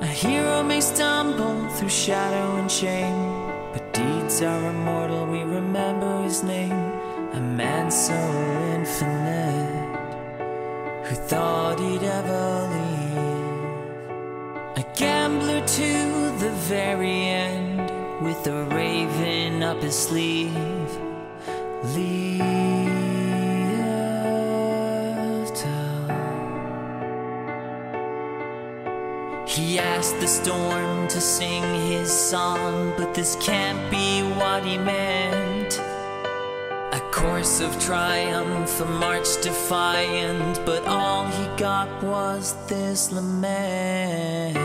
A hero may stumble through shadow and shame, but deeds are immortal, we remember his name. A man so infinite, who thought he'd ever leave. A gambler to the very end, with a raven up his sleeve. Leotel. He asked the storm to sing his song, but this can't be what he meant. A course of triumph, a march defiant, but all he got was this lament.